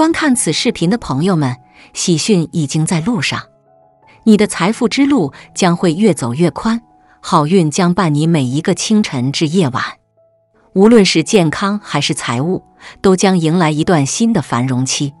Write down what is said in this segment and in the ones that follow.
观看此视频的朋友们，喜讯已经在路上，你的财富之路将会越走越宽，好运将伴你每一个清晨至夜晚。无论是健康还是财务，都将迎来一段新的繁荣期。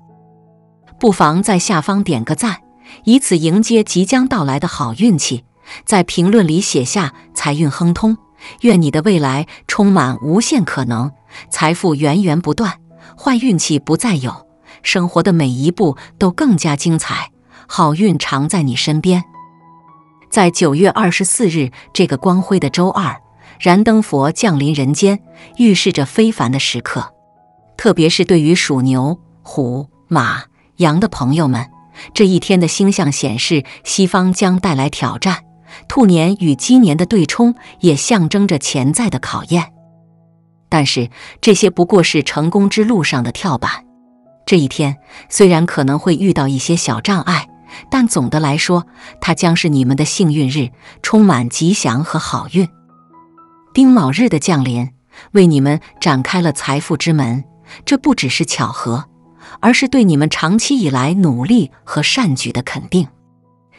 不妨在下方点个赞，以此迎接即将到来的好运气。在评论里写下“财运亨通”，愿你的未来充满无限可能，财富源源不断，坏运气不再有，生活的每一步都更加精彩，好运常在你身边。在九月二十四日这个光辉的周二，燃灯佛降临人间，预示着非凡的时刻。特别是对于属牛、虎、马、羊的朋友们，这一天的星象显示，西方将带来挑战。兔年与鸡年的对冲也象征着潜在的考验，但是这些不过是成功之路上的跳板。这一天虽然可能会遇到一些小障碍，但总的来说，它将是你们的幸运日，充满吉祥和好运。丁卯日的降临为你们展开了财富之门，这不只是巧合，而是对你们长期以来努力和善举的肯定。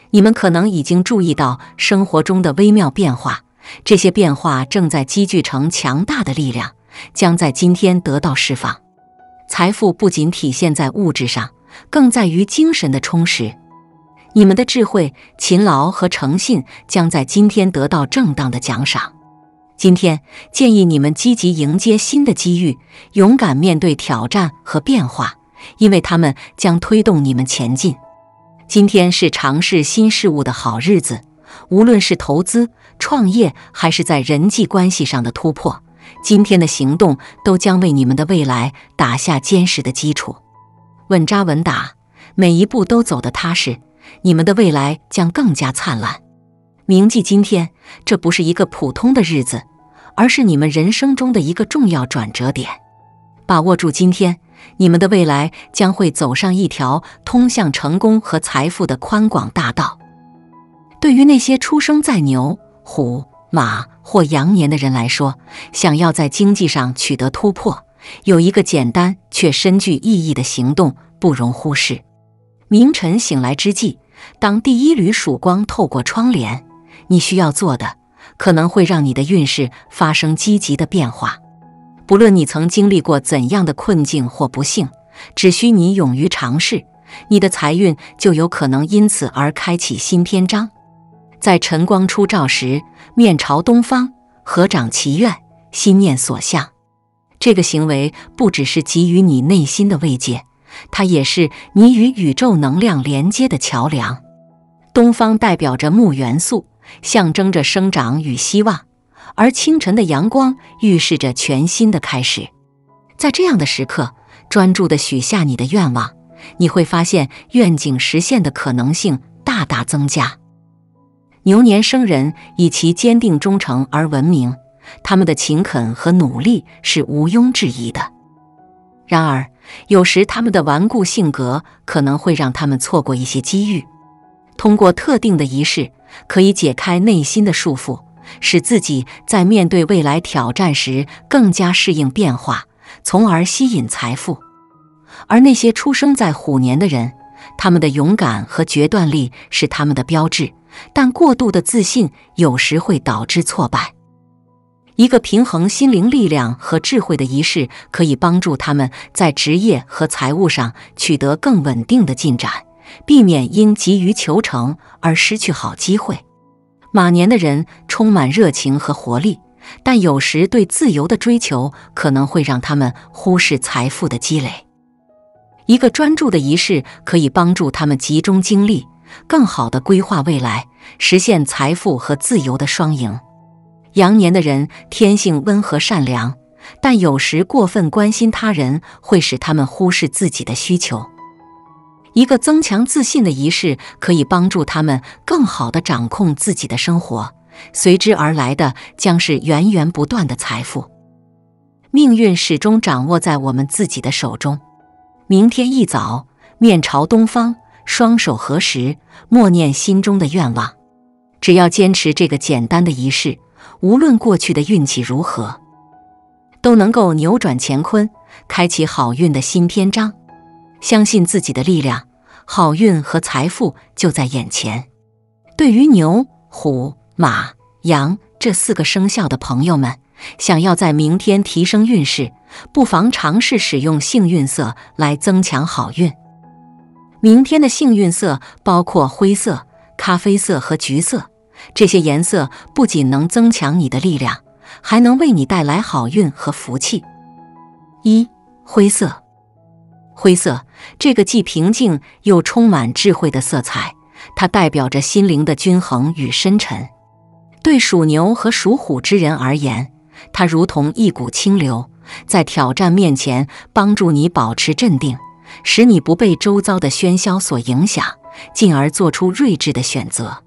你们可能已经注意到生活中的微妙变化，这些变化正在积聚成强大的力量，将在今天得到释放。财富不仅体现在物质上，更在于精神的充实。你们的智慧、勤劳和诚信将在今天得到正当的奖赏。今天建议你们积极迎接新的机遇，勇敢面对挑战和变化，因为他们将推动你们前进。今天是尝试新事物的好日子，无论是投资、创业，还是在人际关系上的突破，今天的行动都将为你们的未来打下坚实的基础。稳扎稳打，每一步都走得踏实，你们的未来将更加灿烂。铭记今天，这不是一个普通的日子，而是你们人生中的一个重要转折点。把握住今天。你们的未来将会走上一条通向成功和财富的宽广大道。对于那些出生在牛、虎、马或羊年的人来说，想要在经济上取得突破，有一个简单却深具意义的行动不容忽视。明晨醒来之际，当第一缕曙光透过窗帘，你需要做的可能会让你的运势发生积极的变化。不论你曾经历过怎样的困境或不幸，只需你勇于尝试，你的财运就有可能因此而开启新篇章。在晨光初照时，面朝东方，合掌祈愿，心念所向。这个行为不只是给予你内心的慰藉，它也是你与宇宙能量连接的桥梁。东方代表着木元素，象征着生长与希望。而清晨的阳光预示着全新的开始，在这样的时刻，专注地许下你的愿望，你会发现愿景实现的可能性大大增加。牛年生人以其坚定忠诚而闻名，他们的勤恳和努力是毋庸置疑的。然而，有时他们的顽固性格可能会让他们错过一些机遇。通过特定的仪式，可以解开内心的束缚。使自己在面对未来挑战时更加适应变化，从而吸引财富。而那些出生在虎年的人，他们的勇敢和决断力是他们的标志，但过度的自信有时会导致挫败。一个平衡心灵力量和智慧的仪式，可以帮助他们在职业和财务上取得更稳定的进展，避免因急于求成而失去好机会。马年的人充满热情和活力，但有时对自由的追求可能会让他们忽视财富的积累。一个专注的仪式可以帮助他们集中精力，更好地规划未来，实现财富和自由的双赢。羊年的人天性温和善良，但有时过分关心他人会使他们忽视自己的需求。一个增强自信的仪式，可以帮助他们更好地掌控自己的生活，随之而来的将是源源不断的财富。命运始终掌握在我们自己的手中。明天一早，面朝东方，双手合十，默念心中的愿望。只要坚持这个简单的仪式，无论过去的运气如何，都能够扭转乾坤，开启好运的新篇章。相信自己的力量，好运和财富就在眼前。对于牛、虎、马、羊这四个生肖的朋友们，想要在明天提升运势，不妨尝试使用幸运色来增强好运。明天的幸运色包括灰色、咖啡色和橘色，这些颜色不仅能增强你的力量，还能为你带来好运和福气。一、灰色。灰色这个既平静又充满智慧的色彩，它代表着心灵的均衡与深沉。对属牛和属虎之人而言，它如同一股清流，在挑战面前帮助你保持镇定。使你不被周遭的喧嚣所影响，进而做出睿智的选择。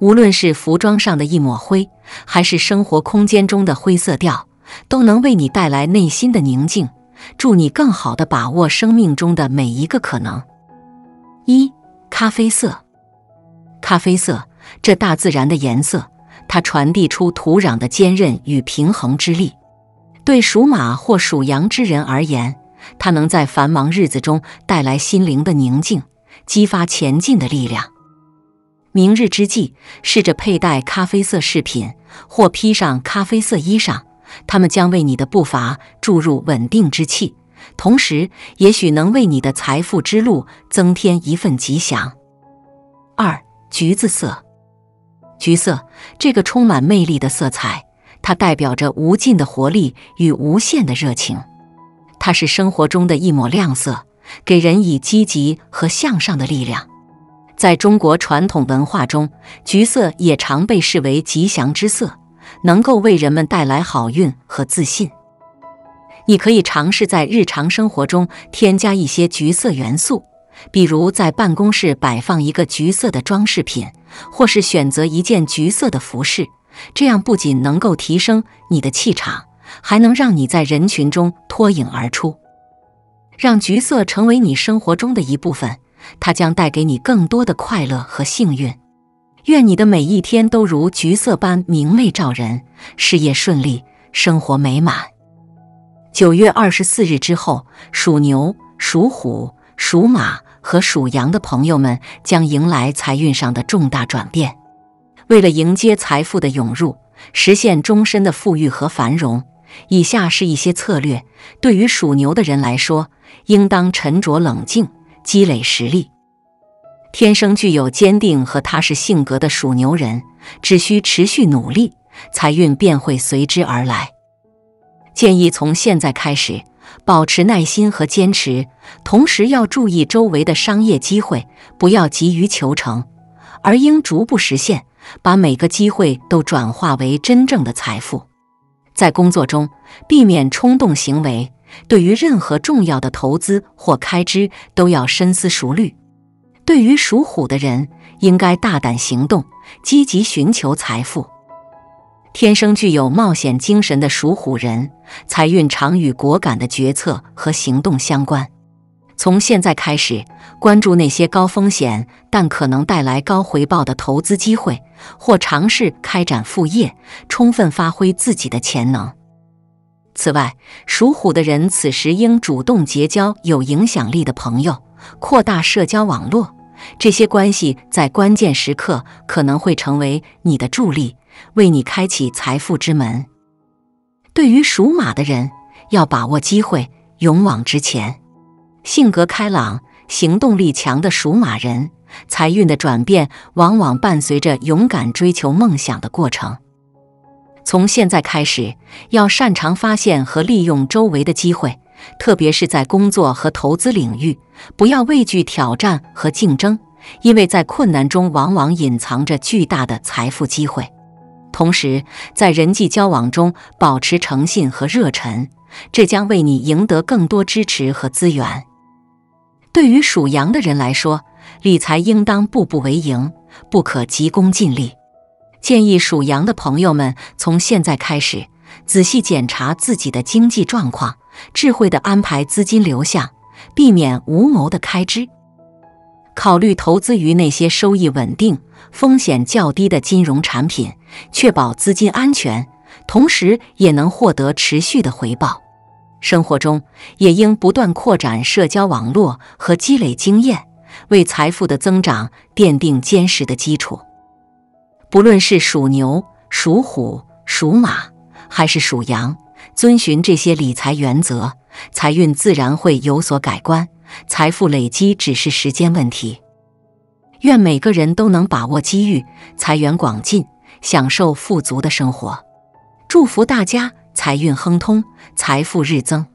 无论是服装上的一抹灰，还是生活空间中的灰色调，都能为你带来内心的宁静，助你更好地把握生命中的每一个可能。一、咖啡色。咖啡色，这大自然的颜色，它传递出土壤的坚韧与平衡之力。对属马或属羊之人而言，它能在繁忙日子中带来心灵的宁静，激发前进的力量。明日之际，试着佩戴咖啡色饰品或披上咖啡色衣裳，它们将为你的步伐注入稳定之气，同时也许能为你的财富之路增添一份吉祥。二、橘子色。橘色这个充满魅力的色彩，它代表着无尽的活力与无限的热情。它是生活中的一抹亮色，给人以积极和向上的力量。在中国传统文化中，橘色也常被视为吉祥之色，能够为人们带来好运和自信。你可以尝试在日常生活中添加一些橘色元素，比如在办公室摆放一个橘色的装饰品，或是选择一件橘色的服饰。这样不仅能够提升你的气场。还能让你在人群中脱颖而出，让橘色成为你生活中的一部分，它将带给你更多的快乐和幸运。愿你的每一天都如橘色般明媚照人，事业顺利，生活美满。九月二十四日之后，属牛、属虎、属马和属羊的朋友们将迎来财运上的重大转变。为了迎接财富的涌入，实现终身的富裕和繁荣。以下是一些策略，对于属牛的人来说，应当沉着冷静，积累实力。天生具有坚定和踏实性格的属牛人，只需持续努力，财运便会随之而来。建议从现在开始，保持耐心和坚持，同时要注意周围的商业机会，不要急于求成，而应逐步实现，把每个机会都转化为真正的财富。在工作中，避免冲动行为。对于任何重要的投资或开支，都要深思熟虑。对于属虎的人，应该大胆行动，积极寻求财富。天生具有冒险精神的属虎人，财运常与果敢的决策和行动相关。从现在开始，关注那些高风险但可能带来高回报的投资机会，或尝试开展副业，充分发挥自己的潜能。此外，属虎的人此时应主动结交有影响力的朋友，扩大社交网络。这些关系在关键时刻可能会成为你的助力，为你开启财富之门。对于属马的人，要把握机会，勇往直前。性格开朗、行动力强的属马人，财运的转变往往伴随着勇敢追求梦想的过程。从现在开始，要擅长发现和利用周围的机会，特别是在工作和投资领域，不要畏惧挑战和竞争，因为在困难中往往隐藏着巨大的财富机会。同时，在人际交往中保持诚信和热忱，这将为你赢得更多支持和资源。对于属羊的人来说，理财应当步步为营，不可急功近利。建议属羊的朋友们从现在开始仔细检查自己的经济状况，智慧地安排资金流向，避免无谋的开支。考虑投资于那些收益稳定、风险较低的金融产品，确保资金安全，同时也能获得持续的回报。生活中也应不断扩展社交网络和积累经验，为财富的增长奠定坚实的基础。不论是属牛、属虎、属马，还是属羊，遵循这些理财原则，财运自然会有所改观，财富累积只是时间问题。愿每个人都能把握机遇，财源广进，享受富足的生活。祝福大家财运亨通，财富日增。